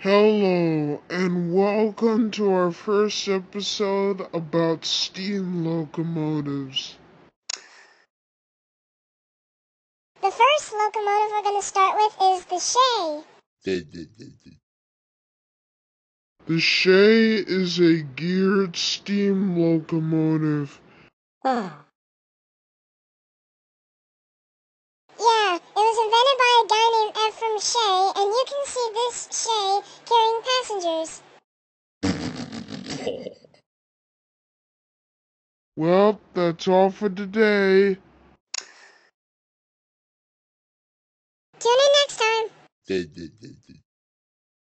Hello, and welcome to our first episode about steam locomotives. The first locomotive we're going to start with is the Shay. The Shay is a geared steam locomotive. Shay carrying passengers. Well, that's all for today. Tune in next time.